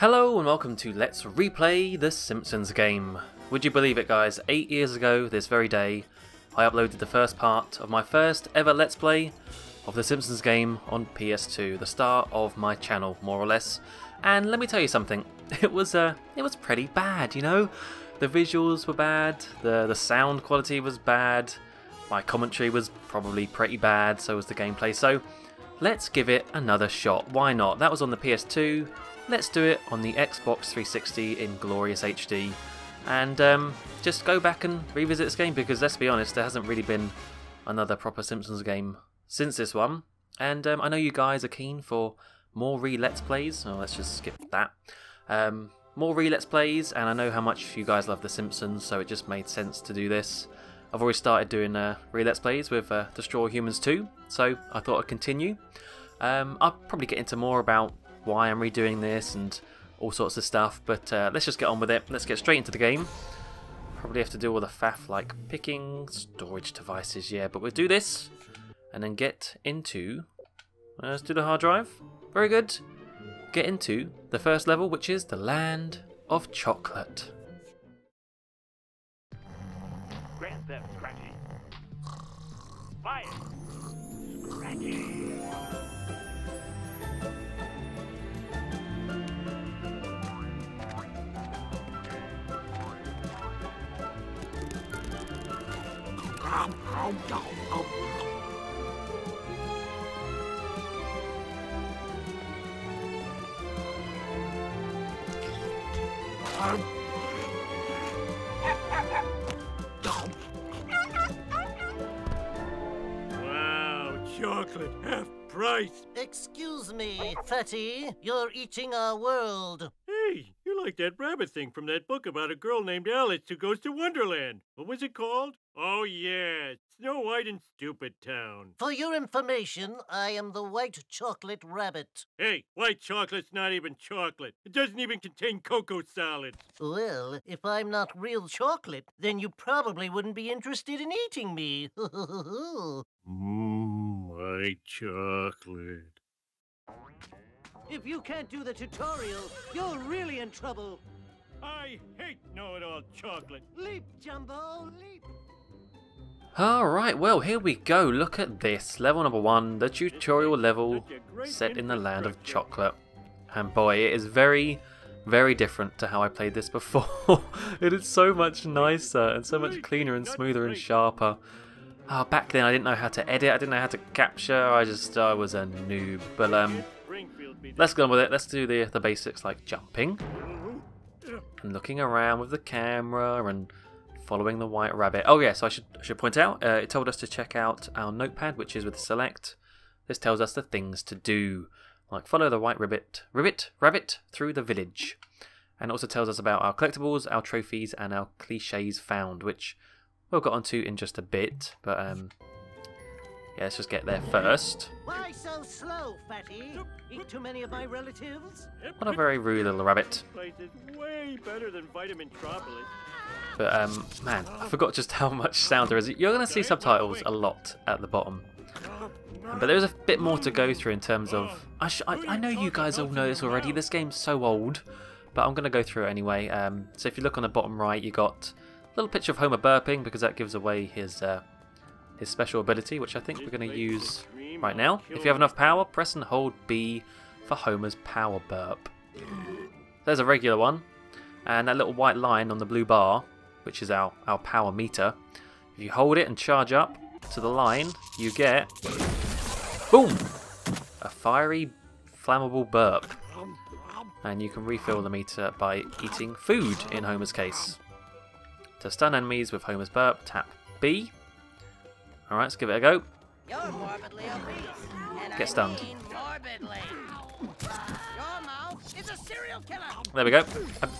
Hello and welcome to Let's Replay The Simpsons game. Would you believe it guys, 8 years ago this very day, I uploaded the first part of my first ever Let's Play of The Simpsons game on PS2, the start of my channel more or less. And let me tell you something, it was uh, it was pretty bad, you know? The visuals were bad, the, the sound quality was bad, my commentary was probably pretty bad, so was the gameplay, so let's give it another shot. Why not? That was on the PS2, let's do it on the Xbox 360 in glorious HD and um, just go back and revisit this game because let's be honest, there hasn't really been another proper Simpsons game since this one. And um, I know you guys are keen for more re-let's plays, so let's just skip that. Um, more re-let's plays, and I know how much you guys love The Simpsons, so it just made sense to do this. I've already started doing uh, re-let's plays with uh, Destroy Humans 2, so I thought I'd continue. Um, I'll probably get into more about why I'm redoing this and all sorts of stuff, but uh, let's just get on with it. Let's get straight into the game. Probably have to do all the faff like picking storage devices, yeah, but we'll do this and then get into. Uh, let's do the hard drive. Very good. Get into the first level, which is the land of chocolate. Theft Scratchy. Fire! Scratchy. Wow, Excuse me, Fatty. You're eating our world. Hey, you like that rabbit thing from that book about a girl named Alice who goes to Wonderland. What was it called? Oh, yeah, Snow White and Stupid Town. For your information, I am the white chocolate rabbit. Hey, white chocolate's not even chocolate. It doesn't even contain cocoa solids. Well, if I'm not real chocolate, then you probably wouldn't be interested in eating me. Mmm, white chocolate. if you can't do the tutorial, you're really in trouble. I hate know-it-all chocolate. Leap, Jumbo, leap. Alright, well, here we go. Look at this. Level number one, the tutorial level set in the land of chocolate. And boy, it is very, very different to how I played this before. it is so much nicer and so much cleaner and smoother and sharper. Ah, back then I didn't know how to edit, I didn't know how to capture, I just I was a noob. But um, let's go on with it. Let's do the, the basics like jumping and looking around with the camera and following the white rabbit. Oh yes, I should I should point out uh, it told us to check out our notepad, which is with select. This tells us the things to do, like follow the white rabbit, rabbit, rabbit through the village, and also tells us about our collectibles, our trophies, and our cliches found, which we'll get onto in just a bit. But um, yeah, let's just get there first. Why so slow, Fatty? Eat too many of my relatives? What a very rude little rabbit. way better than Vitamin But um, man, I forgot just how much sound there is. You're going to see subtitles a lot at the bottom. But there's a bit more to go through in terms of. I, sh- I, I know you guys all know this already. This game's so old, but I'm going to go through it anyway. Um, so if you look on the bottom right, you got a little picture of Homer burping because that gives away his uh, his special ability, which I think we're going to use right now. If you have enough power, press and hold B for Homer's power burp. There's a regular one, and that little white line on the blue bar, which is our, our power meter. If you hold it and charge up to the line, you get boom, a fiery, flammable burp, and you can refill the meter by eating food. In Homer's case, to stun enemies with Homer's burp, tap B. All right, let's give it a go. You're morbidly obese. And Get stunned. mean morbidly. Your mouth is a serial killer. There we go. Um,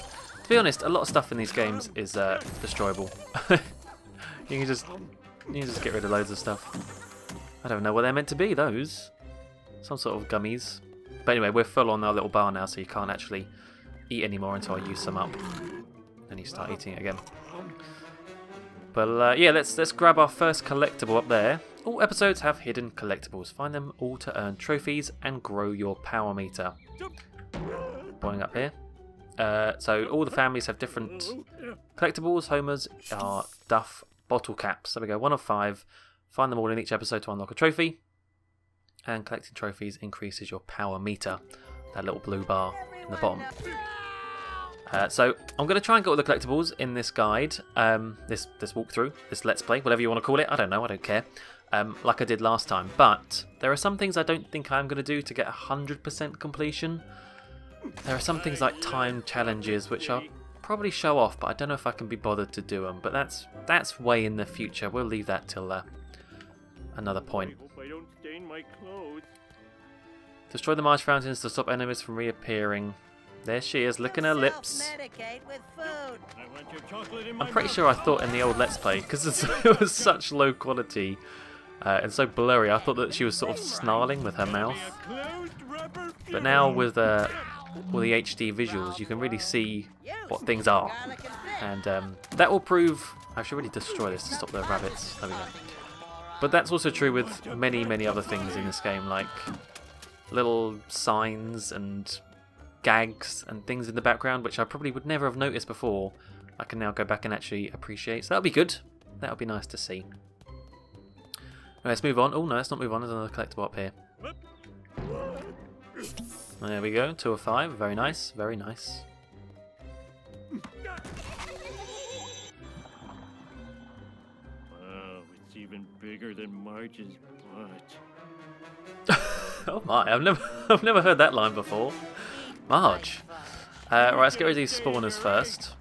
to be honest, a lot of stuff in these games is uh, destroyable. you can just you can just get rid of loads of stuff. I don't know what they're meant to be. Those some sort of gummies. But anyway, we're full on our little bar now, so you can't actually eat anymore until I use some up. Then you start eating it again. But uh, yeah, let's let's grab our first collectible up there. All episodes have hidden collectibles. Find them all to earn trophies and grow your power meter. Going up here. Uh, so all the families have different collectibles. Homer's are Duff bottle caps. There we go, one of five. Find them all in each episode to unlock a trophy. And collecting trophies increases your power meter. That little blue bar in the bottom. Uh, so I'm going to try and get all the collectibles in this guide, um, this this walkthrough, this let's play, whatever you want to call it. I don't know, I don't care. Um, like I did last time. But there are some things I don't think I'm going to do to get 100% completion. There are some things like time challenges which I'll probably show off, but I don't know if I can be bothered to do them. But that's that's way in the future. We'll leave that till uh, another point. I hope I don't stain my clothes. Destroy the marsh fountains to stop enemies from reappearing. There she is, licking her lips. Self-medicate with food. I want your chocolate in my I'm pretty sure I thought in the old Let's Play, because it was such low quality uh, and so blurry, I thought that she was sort of snarling with her mouth. A closed rubber But now with uh, all the HD visuals, you can really see what things are. And. And um, that will prove... I should really destroy this to stop the rabbits. There we go. But that's also true with many, many other things in this game, like little signs and gags and things in the background, which I probably would never have noticed before. I can now go back and actually appreciate. So that'll be good. That'll be nice to see. Let's move on. Oh no, let's not move on. There's another collectible up here. There we go. Two of five. Very nice. Very nice. Wow, it's even bigger than Marge's butt. Oh my! I've never, I've never heard that line before. Marge. Uh, right, let's get rid of these spawners first.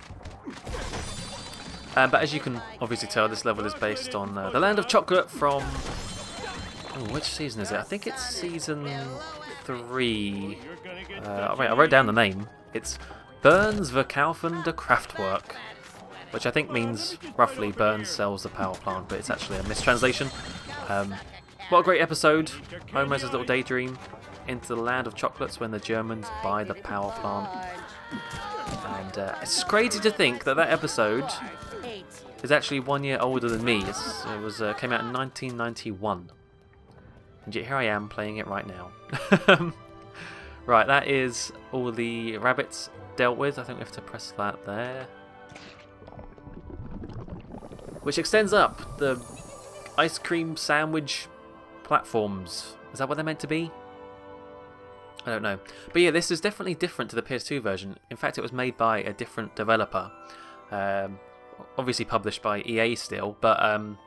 Uh, but as you can obviously tell, this level is based on uh, the Land of Chocolate from. Which season is it? I think it's season three. Uh, wait, I wrote down the name. It's Burns Verkaufen der Kraftwerk, which I think means roughly Burns sells the power plant, but it's actually a mistranslation. Um, what a great episode! Homer's little daydream into the land of chocolates when the Germans buy the power plant. And uh, it's crazy to think that that episode is actually one year older than me. It's, it was uh, came out in 1991, and yet here I am playing it right now. right, that is all the rabbits dealt with. I think we have to press that there, which extends up the ice cream sandwich platforms. Is that what they're meant to be? I don't know. But yeah, this is definitely different to the PS2 version. In fact, it was made by a different developer. Um, obviously published by EA still, but um,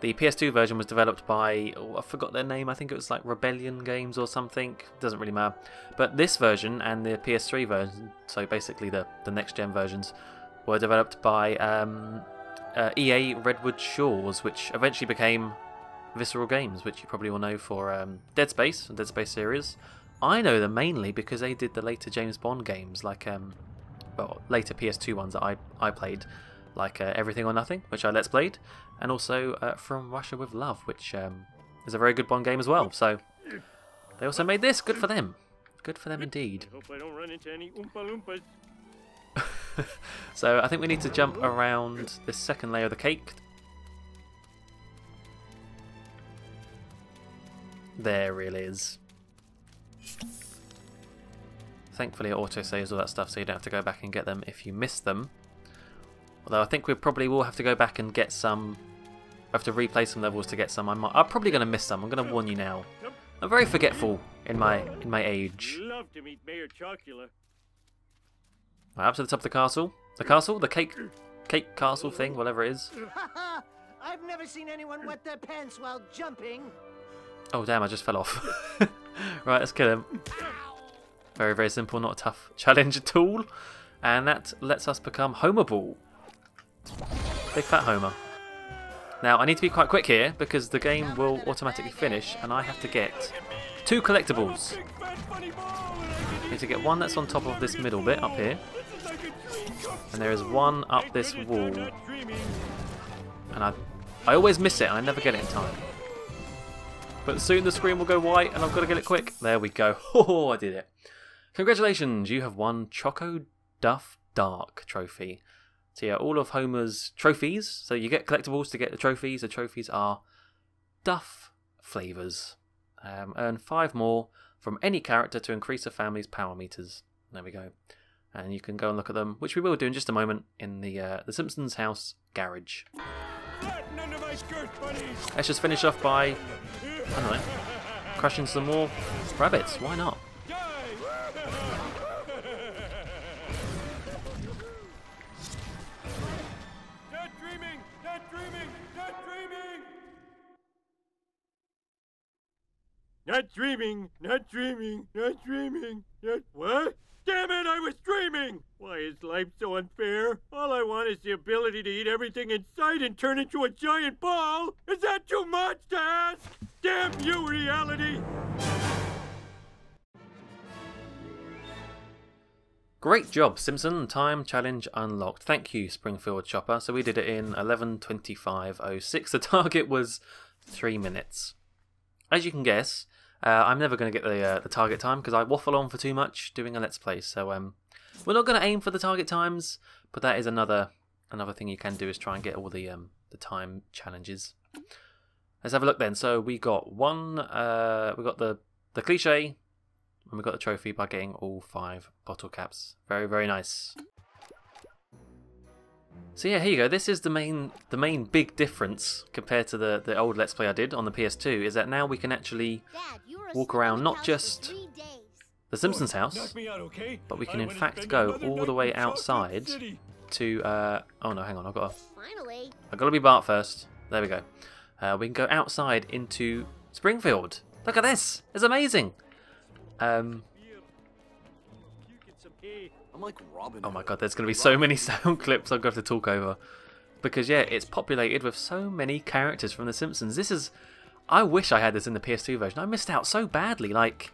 the PS2 version was developed by, oh, I forgot their name, I think it was like Rebellion Games or something, doesn't really matter. But this version and the PS3 version, so basically the, the next gen versions, were developed by um, uh, EA Redwood Shores, which eventually became Visceral Games, which you probably will know for um, Dead Space and Dead Space series. I know them mainly because they did the later James Bond games, like um, well, later PS2 ones that I, I played, like uh, Everything or Nothing, which I let's played, and also uh, From Russia with Love, which um, is a very good Bond game as well. So they also made this. Good for them. Good for them indeed. I I don't run into any Oompa Loompas. So I think we need to jump around this second layer of the cake. There it is. Thankfully it auto saves all that stuff so you don't have to go back and get them if you miss them. Although I think we probably will have to go back and get some... I have to replay some levels to get some. I'm, I'm probably going to miss some. I'm going to warn you now. I'm very forgetful in my in my age. Love to meet Mayor Chocula. Right, up to the top of the castle. The castle? The cake cake castle thing, whatever it is. I've never seen anyone wet their pants while jumping. Oh damn, I just fell off. right, let's kill him. Very, very simple, not a tough challenge at all. And that lets us become Homer Ball. Big fat Homer. Now, I need to be quite quick here because the game will automatically finish and I have to get two collectibles. I need to get one that's on top of this middle bit up here. And there is one up this wall. And I, I always miss it and I never get it in time. But soon the screen will go white and I've got to get it quick. There we go. Oh, I did it. Congratulations, you have won Choco Duff Dark trophy. So yeah, all of Homer's trophies. So you get collectibles to get the trophies. The trophies are Duff flavors. Um, earn five more from any character to increase a family's power meters. There we go. and you can go and look at them, which we will do in just a moment in the uh, the Simpsons house garage. Let's just finish off by I don't know, crushing some more rabbits. Why not? Not dreaming! Not dreaming! Not dreaming! Not what? Damn it! I was dreaming! Why is life so unfair? All I want is the ability to eat everything in sight and turn into a giant ball. Is that too much to ask? Damn you, reality! Great job, Simpson. Time challenge unlocked. Thank you, Springfield Shopper. So we did it in 11.25.06. The target was three minutes. As you can guess, uh, I'm never going to get the uh, the target time because I waffle on for too much doing a let's play. So um, we're not going to aim for the target times, but that is another another thing you can do is try and get all the um, the time challenges. Let's have a look then. So we got one. Uh, we got the the cliche, and we got the trophy by getting all five bottle caps. Very very nice. So yeah, here you go. This is the main the main big difference compared to the the old Let's Play I did on the PS2 is that now we can actually Dad, Walk around not the house for just the Simpsons house, out, okay? but we can I in fact go all the way outside to uh oh no, hang on, I've got to Finally. I've got to be Bart first. There we go. Uh, we can go outside into Springfield. Look at this. It's amazing. Um I'm like Robin. Oh my god, there's going to be so many sound clips I'm going to have to talk over. Because, yeah, it's populated with so many characters from The Simpsons. This is. I wish I had this in the PS2 version. I missed out so badly. Like,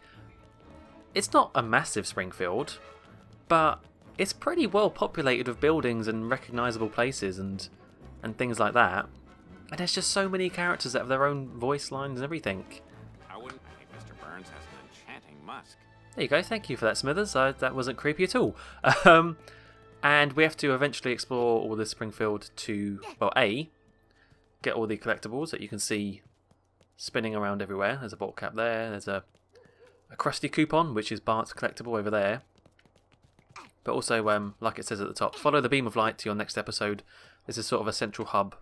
it's not a massive Springfield, but it's pretty well populated with buildings and recognisable places and and things like that. And there's just so many characters that have their own voice lines and everything. I wouldn't. I think Mr. Burns has an enchanting musk. There you go. Thank you for that, Smithers. Uh, that wasn't creepy at all. Um, and we have to eventually explore all the Springfield to, well, A, get all the collectibles that you can see spinning around everywhere. There's a bottle cap there. There's a, a Krusty coupon, which is Bart's collectible over there. But also, um, like it says at the top, follow the beam of light to your next episode. This is sort of a central hub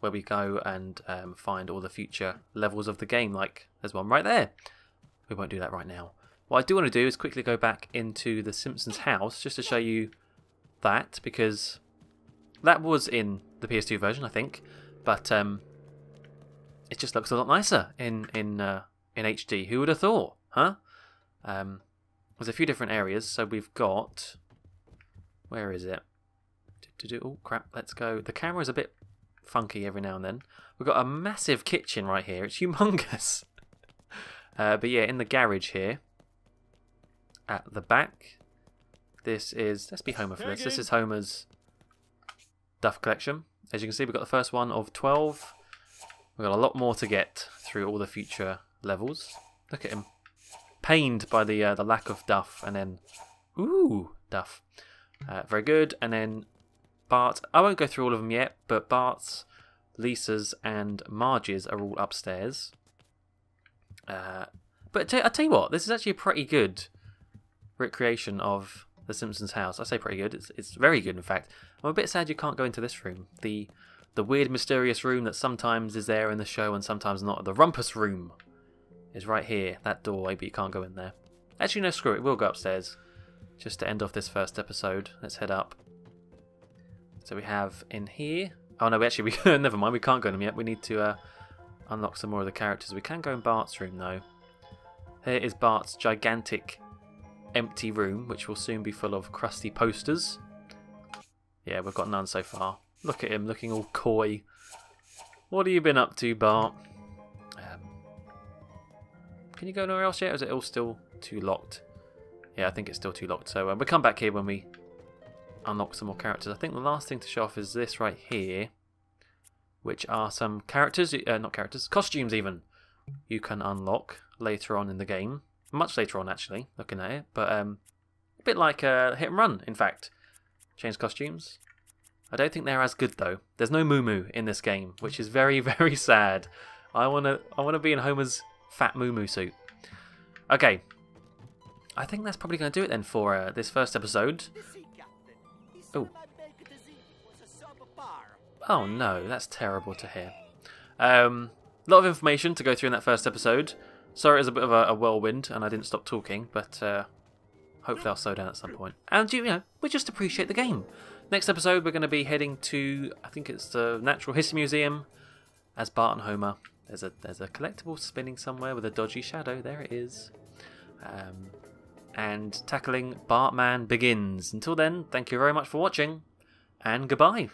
where we go and um, find all the future levels of the game. Like, there's one right there. We won't do that right now. What I do want to do is quickly go back into the Simpsons house just to show you that because that was in the PS2 version, I think, but um, it just looks a lot nicer in in uh, in HD. Who would have thought, huh? Um, there's a few different areas, so we've got where is it? Oh crap! Let's go. The camera is a bit funky every now and then. We've got a massive kitchen right here. It's humongous. Uh, but yeah, in the garage here, at the back, this is. Let's be Homer for this. This is Homer's Duff collection. As you can see, we've got the first one of 12. We've got a lot more to get through all the future levels. Look at him. Pained by the uh, the lack of Duff, and then. Ooh, Duff. Uh, very good. And then Bart. I won't go through all of them yet, but Bart's, Lisa's, and Marge's are all upstairs. Uh, but i tell you what, this is actually a pretty good recreation of the Simpsons house. I say pretty good. It's it's very good, in fact. I'm a bit sad you can't go into this room. The the weird, mysterious room that sometimes is there in the show and sometimes not. The Rumpus room is right here. That doorway, but you can't go in there. Actually, no, screw it. We'll go upstairs just to end off this first episode. Let's head up. So we have in here. Oh no, we actually we never mind. We can't go in them yet. We need to uh, unlock some more of the characters. We can go in Bart's room though. Here is Bart's gigantic empty room, which will soon be full of Krusty posters. Yeah, we've got none so far. Look at him looking all coy. What have you been up to, Bart? Um, can you go anywhere else yet? Or is it all still too locked? Yeah, I think it's still too locked. So uh, we'll come back here when we unlock some more characters. I think the last thing to show off is this right here, which are some characters, uh, not characters, costumes even, you can unlock later on in the game. Much later on, actually, looking at it. But um, a bit like uh, Hit and Run, in fact. Change costumes. I don't think they're as good though. There's no Moo Moo in this game, which is very, very sad. I wanna, I wanna be in Homer's fat Moo Moo suit. Okay, I think that's probably going to do it then for uh, this first episode. Oh. Oh no, that's terrible to hear. Um, a lot of information to go through in that first episode. Sorry it was a bit of a, a whirlwind and I didn't stop talking, but uh, hopefully I'll slow down at some point. And, you know, we just appreciate the game. Next episode, we're going to be heading to, I think it's the Natural History Museum as Bart and Homer. There's a there's a collectible spinning somewhere with a dodgy shadow. There it is. Um, and tackling Bartman begins. Until then, thank you very much for watching, and goodbye.